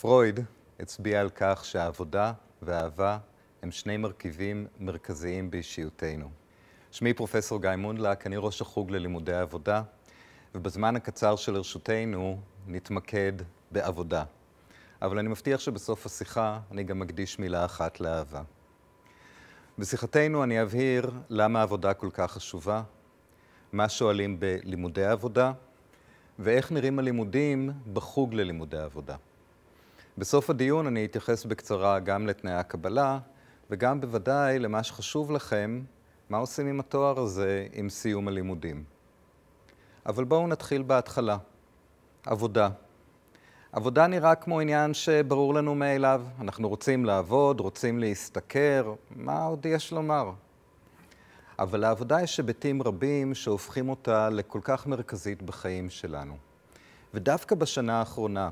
פרויד הצביע על כך שהעבודה והאהבה הם שני מרכיבים מרכזיים באישיותנו. שמי פרופסור גיא מונדלק, אני ראש החוג ללימודי העבודה, ובזמן הקצר שלרשותנו נתמקד בעבודה. אבל אני מבטיח שבסוף השיחה אני גם מקדיש מילה אחת לאהבה. בשיחתנו אני אבהיר למה העבודה כל כך חשובה, מה שואלים בלימודי העבודה, ואיך נראים הלימודים בחוג ללימודי עבודה. בסוף הדיון אני אתייחס בקצרה גם לתנאי הקבלה, וגם בוודאי למה שחשוב לכם, מה עושים עם התואר הזה עם סיום הלימודים. אבל בואו נתחיל בהתחלה. עבודה. עבודה נראה כמו עניין שברור לנו מאליו. אנחנו רוצים לעבוד, רוצים להשתכר, מה עוד יש לומר? אבל לעבודה יש היבטים רבים שהופכים אותה לכל כך מרכזית בחיים שלנו. ודווקא בשנה האחרונה,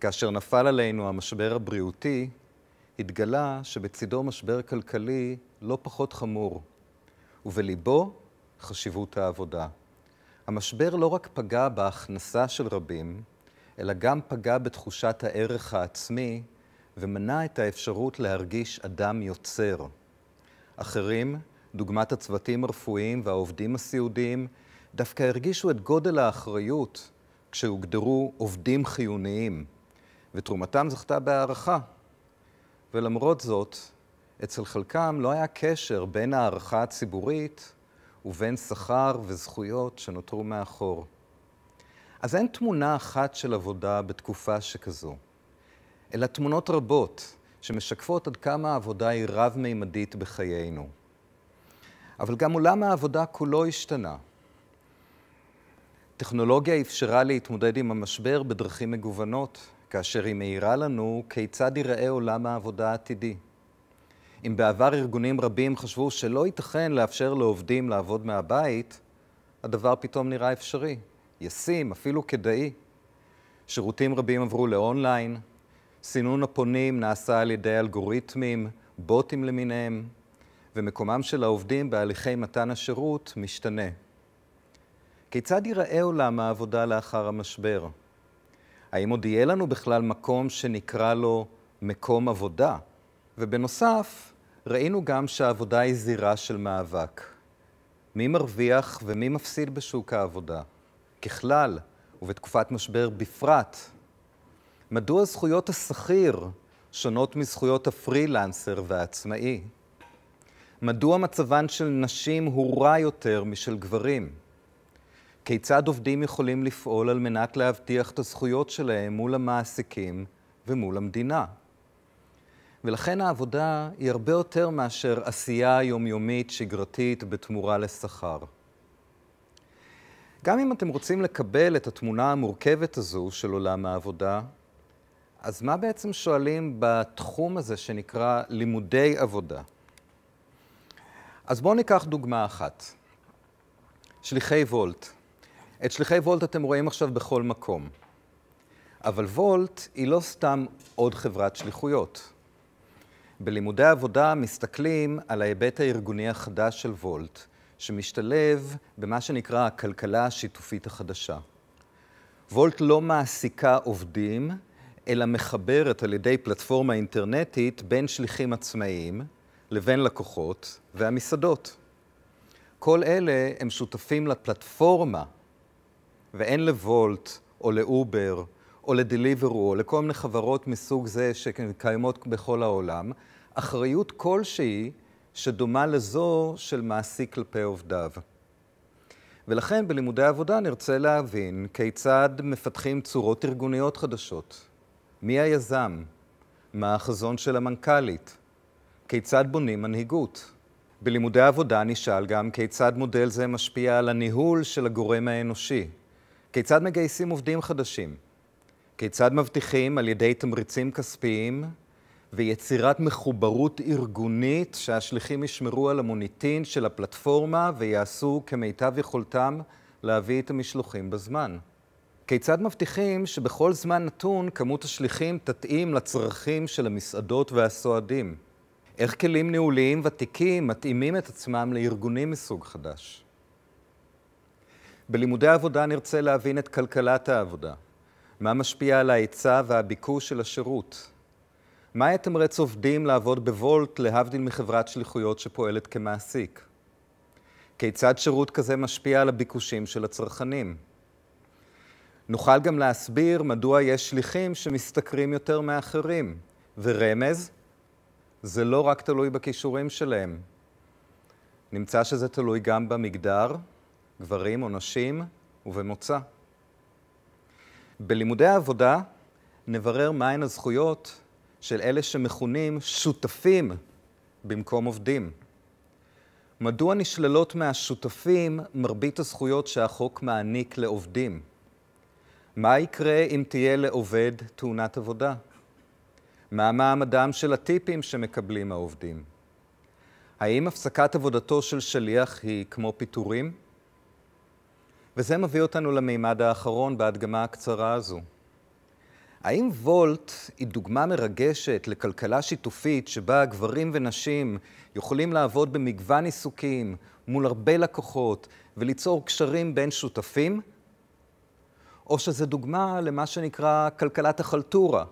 כאשר נפל עלינו המשבר הבריאותי, התגלה שבצידו משבר כלכלי לא פחות חמור, ובליבו חשיבות העבודה. המשבר לא רק פגע בהכנסה של רבים, אלא גם פגע בתחושת הערך העצמי ומנע את האפשרות להרגיש אדם יוצר. אחרים, דוגמת הצוותים הרפואיים והעובדים הסיעודיים, דווקא הרגישו את גודל האחריות כשהוגדרו עובדים חיוניים, ותרומתם זכתה בהערכה. ולמרות זאת, אצל חלקם לא היה קשר בין הערכה הציבורית ובין שכר וזכויות שנותרו מאחור. אז אין תמונה אחת של עבודה בתקופה שכזו, אלא תמונות רבות שמשקפות עד כמה העבודה היא רב-מימדית בחיינו. אבל גם עולם העבודה כולו השתנה. טכנולוגיה אפשרה להתמודד עם המשבר בדרכים מגוונות, כאשר היא מאירה לנו כיצד ייראה עולם העבודה העתידי. אם בעבר ארגונים רבים חשבו שלא ייתכן לאפשר לעובדים לעבוד מהבית, הדבר פתאום נראה אפשרי, ישים, אפילו כדאי. שירותים רבים עברו לאונליין, סינון הפונים נעשה על ידי אלגוריתמים, בוטים למיניהם, ומקומם של העובדים בהליכי מתן השירות משתנה. כיצד ייראה עולם העבודה לאחר המשבר? האם עוד יהיה לנו בכלל מקום שנקרא לו מקום עבודה? ובנוסף, ראינו גם שהעבודה היא זירה של מאבק. מי מרוויח ומי מפסיד בשוק העבודה? ככלל, ובתקופת משבר בפרט. מדוע זכויות השכיר שונות מזכויות הפרילנסר והעצמאי? מדוע מצבן של נשים הוא רע יותר משל גברים? כיצד עובדים יכולים לפעול על מנת להבטיח את הזכויות שלהם מול המעסיקים ומול המדינה? ולכן העבודה היא הרבה יותר מאשר עשייה יומיומית שגרתית בתמורה לשכר. גם אם אתם רוצים לקבל את התמונה המורכבת הזו של עולם העבודה, אז מה בעצם שואלים בתחום הזה שנקרא לימודי עבודה? אז בואו ניקח דוגמה אחת. שליחי וולט. את שליחי וולט אתם רואים עכשיו בכל מקום. אבל וולט היא לא סתם עוד חברת שליחויות. בלימודי עבודה מסתכלים על ההיבט הארגוני החדש של וולט, שמשתלב במה שנקרא הכלכלה השיתופית החדשה. וולט לא מעסיקה עובדים, אלא מחברת על ידי פלטפורמה אינטרנטית בין שליחים עצמאיים לבין לקוחות והמסעדות. כל אלה הם שותפים לפלטפורמה, ואין לוולט או לאובר או לדליברו או לכל מיני חברות מסוג זה שקיימות בכל העולם, אחריות כלשהי שדומה לזו של מעסיק כלפי עובדיו. ולכן בלימודי עבודה נרצה להבין כיצד מפתחים צורות ארגוניות חדשות. מי היזם? מה החזון של המנכ"לית? כיצד בונים מנהיגות? בלימודי עבודה נשאל גם כיצד מודל זה משפיע על הניהול של הגורם האנושי. כיצד מגייסים עובדים חדשים? כיצד מבטיחים על ידי תמריצים כספיים ויצירת מחוברות ארגונית שהשליחים ישמרו על המוניטין של הפלטפורמה ויעשו כמיטב יכולתם להביא את המשלוחים בזמן. כיצד מבטיחים שבכל זמן נתון כמות השליחים תתאים לצרכים של המסעדות והסועדים? איך כלים ניהוליים ותיקים מתאימים את עצמם לארגונים מסוג חדש? בלימודי עבודה נרצה להבין את כלכלת העבודה. מה משפיע על ההיצע והביקוש של השירות? מה יתמרץ עובדים לעבוד בוולט להבדיל מחברת שליחויות שפועלת כמעסיק? כיצד שירות כזה משפיע על הביקושים של הצרכנים? נוכל גם להסביר מדוע יש שליחים שמשתכרים יותר מאחרים, ורמז, זה לא רק תלוי בכישורים שלהם. נמצא שזה תלוי גם במגדר, גברים או נשים, ובמוצא. בלימודי העבודה נברר מהן הזכויות של אלה שמכונים שותפים במקום עובדים. מדוע נשללות מהשותפים מרבית הזכויות שהחוק מעניק לעובדים? מה יקרה אם תהיה לעובד תאונת עבודה? מה מעמדם של הטיפים שמקבלים העובדים? האם הפסקת עבודתו של שליח היא כמו פיטורים? וזה מביא אותנו למימד האחרון בהדגמה הקצרה הזו. האם וולט היא דוגמה מרגשת לכלכלה שיתופית שבה גברים ונשים יכולים לעבוד במגוון עיסוקים מול הרבה לקוחות וליצור קשרים בין שותפים? או שזו דוגמה למה שנקרא כלכלת החלטורה,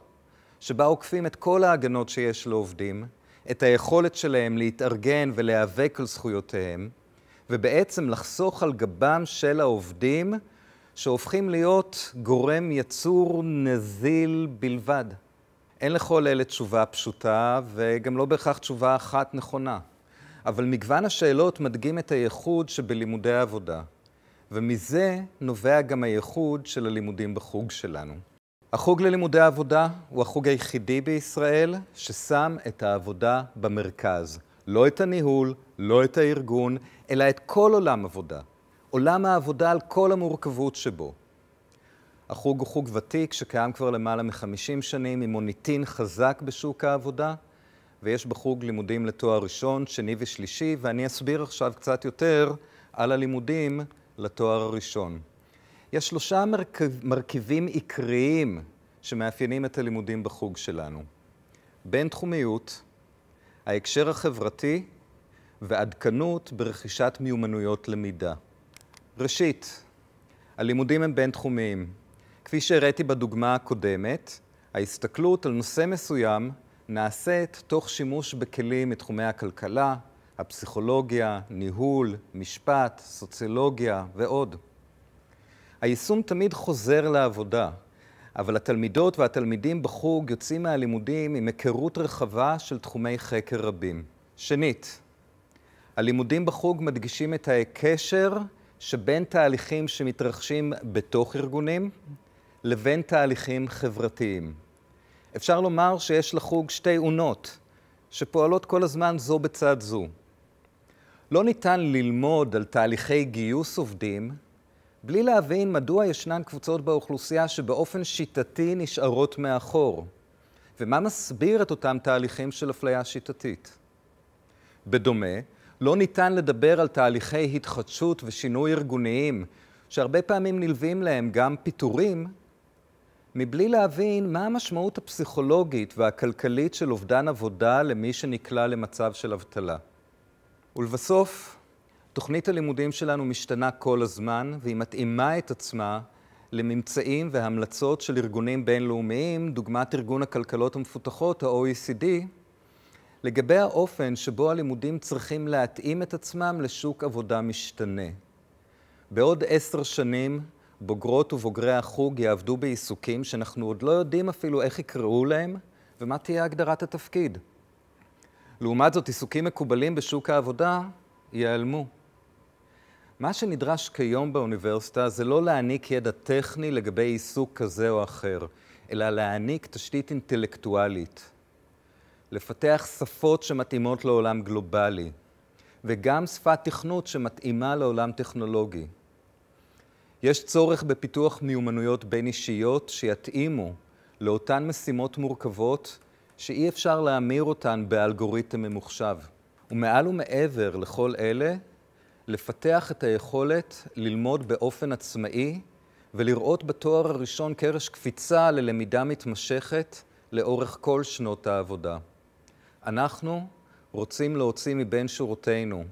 שבה עוקפים את כל ההגנות שיש לעובדים, את היכולת שלהם להתארגן ולהיאבק על זכויותיהם, ובעצם לחסוך על גבם של העובדים שהופכים להיות גורם יצור נזיל בלבד. אין לכל אלה תשובה פשוטה, וגם לא בהכרח תשובה אחת נכונה. אבל מגוון השאלות מדגים את הייחוד שבלימודי העבודה, ומזה נובע גם הייחוד של הלימודים בחוג שלנו. החוג ללימודי העבודה הוא החוג היחידי בישראל ששם את העבודה במרכז. לא את הניהול, לא את הארגון, אלא את כל עולם עבודה. עולם העבודה על כל המורכבות שבו. החוג הוא חוג ותיק שקיים כבר למעלה מחמישים שנים עם מוניטין חזק בשוק העבודה, ויש בחוג לימודים לתואר ראשון, שני ושלישי, ואני אסביר עכשיו קצת יותר על הלימודים לתואר הראשון. יש שלושה מרכיב, מרכיבים עיקריים שמאפיינים את הלימודים בחוג שלנו. בינתחומיות, ההקשר החברתי ועדכנות ברכישת מיומנויות למידה. ראשית, הלימודים הם בינתחומיים. כפי שהראיתי בדוגמה הקודמת, ההסתכלות על נושא מסוים נעשית תוך שימוש בכלים מתחומי הכלכלה, הפסיכולוגיה, ניהול, משפט, סוציולוגיה ועוד. היישום תמיד חוזר לעבודה, אבל התלמידות והתלמידים בחוג יוצאים מהלימודים עם היכרות רחבה של תחומי חקר רבים. שנית, הלימודים בחוג מדגישים את הקשר שבין תהליכים שמתרחשים בתוך ארגונים לבין תהליכים חברתיים. אפשר לומר שיש לחוג שתי אונות שפועלות כל הזמן זו בצד זו. לא ניתן ללמוד על תהליכי גיוס עובדים בלי להבין מדוע ישנן קבוצות באוכלוסייה שבאופן שיטתי נשארות מאחור, ומה מסביר את אותם תהליכים של אפליה שיטתית. בדומה, לא ניתן לדבר על תהליכי התחדשות ושינוי ארגוניים, שהרבה פעמים נלווים להם גם פיטורים, מבלי להבין מה המשמעות הפסיכולוגית והכלכלית של אובדן עבודה למי שנקלע למצב של אבטלה. ולבסוף, תוכנית הלימודים שלנו משתנה כל הזמן, והיא מתאימה את עצמה לממצאים והמלצות של ארגונים בינלאומיים, דוגמת ארגון הכלכלות המפותחות, ה-OECD, לגבי האופן שבו הלימודים צריכים להתאים את עצמם לשוק עבודה משתנה. בעוד עשר שנים בוגרות ובוגרי החוג יעבדו בעיסוקים שאנחנו עוד לא יודעים אפילו איך יקראו להם ומה תהיה הגדרת התפקיד. לעומת זאת, עיסוקים מקובלים בשוק העבודה ייעלמו. מה שנדרש כיום באוניברסיטה זה לא להעניק ידע טכני לגבי עיסוק כזה או אחר, אלא להעניק תשתית אינטלקטואלית. לפתח שפות שמתאימות לעולם גלובלי, וגם שפת תכנות שמתאימה לעולם טכנולוגי. יש צורך בפיתוח מיומנויות בין-אישיות שיתאימו לאותן משימות מורכבות שאי אפשר להמיר אותן באלגוריתם ממוחשב. ומעל ומעבר לכל אלה, לפתח את היכולת ללמוד באופן עצמאי ולראות בתואר הראשון קרש קפיצה ללמידה מתמשכת לאורך כל שנות העבודה. אנחנו רוצים להוציא מבין שורותינו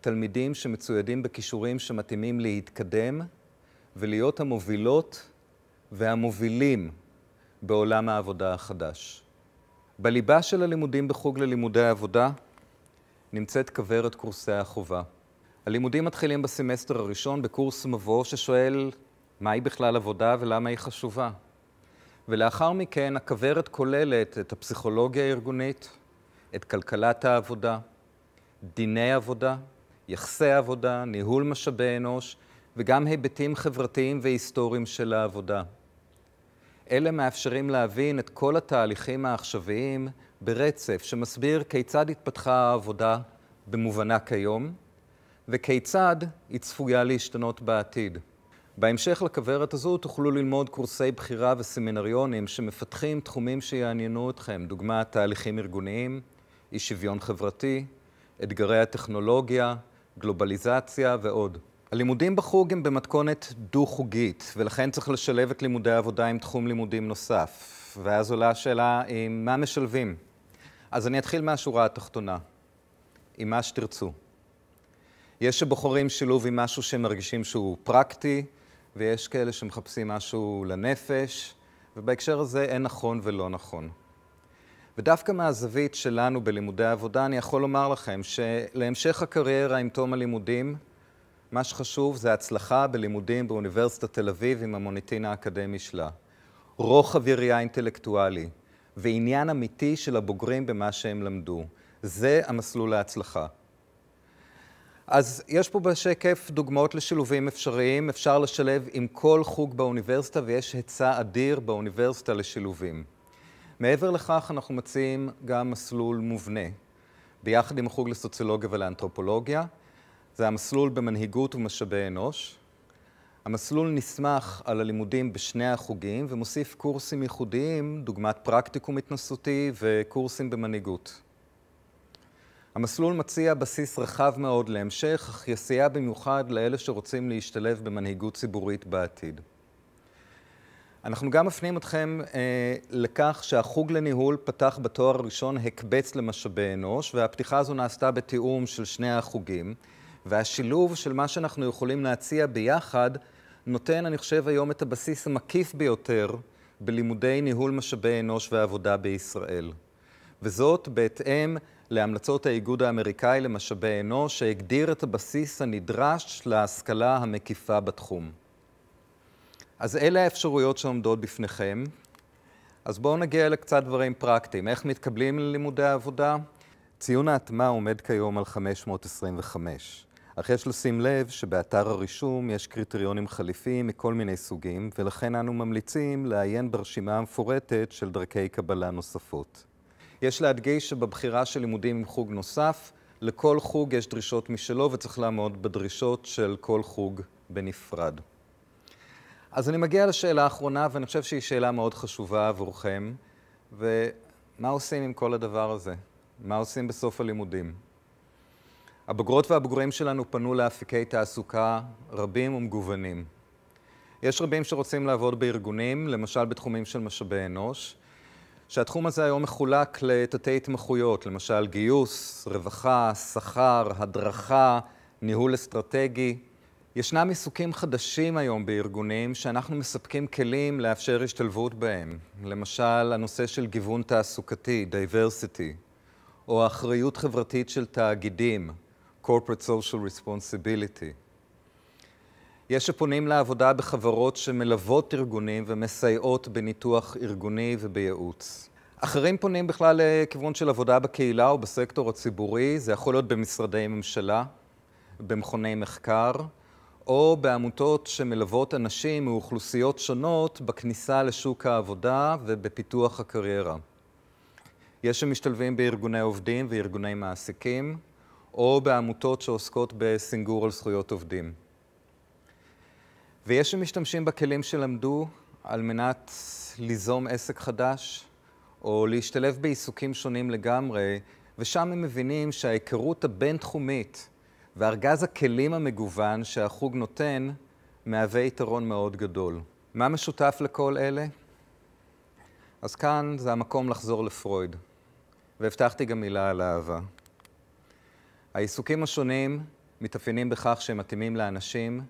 תלמידים שמצוידים בכישורים שמתאימים להתקדם ולהיות המובילות והמובילים בעולם העבודה החדש. בליבה של הלימודים בחוג ללימודי העבודה נמצאת כוורת קורסי החובה. הלימודים מתחילים בסמסטר הראשון בקורס מבוא ששואל מהי בכלל עבודה ולמה היא חשובה. ולאחר מכן הכוורת כוללת את הפסיכולוגיה הארגונית, את כלכלת העבודה, דיני עבודה, יחסי עבודה, ניהול משאבי אנוש וגם היבטים חברתיים והיסטוריים של העבודה. אלה מאפשרים להבין את כל התהליכים העכשוויים ברצף שמסביר כיצד התפתחה העבודה במובנה כיום וכיצד היא צפויה להשתנות בעתיד. בהמשך לכוורת הזו תוכלו ללמוד קורסי בחירה וסמינריונים שמפתחים תחומים שיעניינו אתכם, דוגמת תהליכים ארגוניים, אי שוויון חברתי, אתגרי הטכנולוגיה, גלובליזציה ועוד. הלימודים בחוג הם במתכונת דו-חוגית, ולכן צריך לשלב את לימודי העבודה עם תחום לימודים נוסף. ואז עולה השאלה עם מה משלבים. אז אני אתחיל מהשורה התחתונה, עם מה שתרצו. יש שבוחרים שילוב עם משהו שמרגישים שהוא פרקטי, ויש כאלה שמחפשים משהו לנפש, ובהקשר הזה אין נכון ולא נכון. ודווקא מהזווית שלנו בלימודי העבודה, אני יכול לומר לכם שלהמשך הקריירה עם תום הלימודים, מה שחשוב זה הצלחה בלימודים באוניברסיטת תל אביב עם המוניטין האקדמי שלה. רוחב יריעה אינטלקטואלי ועניין אמיתי של הבוגרים במה שהם למדו. זה המסלול להצלחה. אז יש פה בשקף דוגמאות לשילובים אפשריים. אפשר לשלב עם כל חוג באוניברסיטה ויש היצע אדיר באוניברסיטה לשילובים. מעבר לכך, אנחנו מציעים גם מסלול מובנה, ביחד עם החוג לסוציולוגיה ולאנתרופולוגיה. זה המסלול במנהיגות ומשאבי אנוש. המסלול נסמך על הלימודים בשני החוגים ומוסיף קורסים ייחודיים, דוגמת פרקטיקום התנסותי וקורסים במנהיגות. המסלול מציע בסיס רחב מאוד להמשך, אך יסייע במיוחד לאלה שרוצים להשתלב במנהיגות ציבורית בעתיד. אנחנו גם מפנים אתכם אה, לכך שהחוג לניהול פתח בתואר הראשון הקבץ למשאבי אנוש, והפתיחה הזו נעשתה בתיאום של שני החוגים, והשילוב של מה שאנחנו יכולים להציע ביחד נותן, אני חושב, היום את הבסיס המקיף ביותר בלימודי ניהול משאבי אנוש ועבודה בישראל. וזאת בהתאם להמלצות האיגוד האמריקאי למשאבי אנוש, שהגדיר את הבסיס הנדרש להשכלה המקיפה בתחום. אז אלה האפשרויות שעומדות בפניכם. אז בואו נגיע לקצת דברים פרקטיים. איך מתקבלים ללימודי העבודה? ציון ההטמעה עומד כיום על 525. אך יש לשים לב שבאתר הרישום יש קריטריונים חליפיים מכל מיני סוגים, ולכן אנו ממליצים לעיין ברשימה המפורטת של דרכי קבלה נוספות. יש להדגיש שבבחירה של לימודים עם חוג נוסף, לכל חוג יש דרישות משלו וצריך לעמוד בדרישות של כל חוג בנפרד. אז אני מגיע לשאלה האחרונה, ואני חושב שהיא שאלה מאוד חשובה עבורכם, ומה עושים עם כל הדבר הזה? מה עושים בסוף הלימודים? הבוגרות והבוגרים שלנו פנו לאפיקי תעסוקה רבים ומגוונים. יש רבים שרוצים לעבוד בארגונים, למשל בתחומים של משאבי אנוש, שהתחום הזה היום מחולק לתתי התמחויות, למשל גיוס, רווחה, שכר, הדרכה, ניהול אסטרטגי. ישנם עיסוקים חדשים היום בארגונים שאנחנו מספקים כלים לאפשר השתלבות בהם. למשל, הנושא של גיוון תעסוקתי, diversity, או אחריות חברתית של תאגידים, corporate social responsibility. יש שפונים לעבודה בחברות שמלוות ארגונים ומסייעות בניתוח ארגוני ובייעוץ. אחרים פונים בכלל לכיוון של עבודה בקהילה או בסקטור הציבורי, זה יכול להיות במשרדי ממשלה, במכוני מחקר, או בעמותות שמלוות אנשים מאוכלוסיות שונות בכניסה לשוק העבודה ובפיתוח הקריירה. יש שמשתלבים בארגוני עובדים וארגוני מעסיקים, או בעמותות שעוסקות בסינגור על זכויות עובדים. ויש שמשתמשים בכלים שלמדו על מנת ליזום עסק חדש, או להשתלב בעיסוקים שונים לגמרי, ושם הם מבינים שההיכרות הבין-תחומית וארגז הכלים המגוון שהחוג נותן, מהווה יתרון מאוד גדול. מה משותף לכל אלה? אז כאן זה המקום לחזור לפרויד, והבטחתי גם מילה על אהבה. העיסוקים השונים מתאפיינים בכך שהם מתאימים לאנשים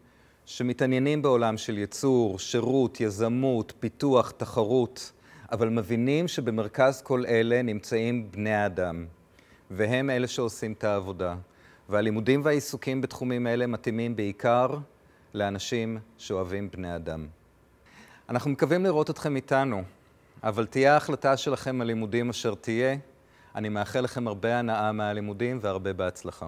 שמתעניינים בעולם של ייצור, שירות, יזמות, פיתוח, תחרות, אבל מבינים שבמרכז כל אלה נמצאים בני האדם, והם אלה שעושים את העבודה. והלימודים והעיסוקים בתחומים אלה מתאימים בעיקר לאנשים שאוהבים בני אדם. אנחנו מקווים לראות אתכם איתנו, אבל תהיה ההחלטה שלכם על לימודים אשר תהיה. אני מאחל לכם הרבה הנאה מהלימודים והרבה בהצלחה.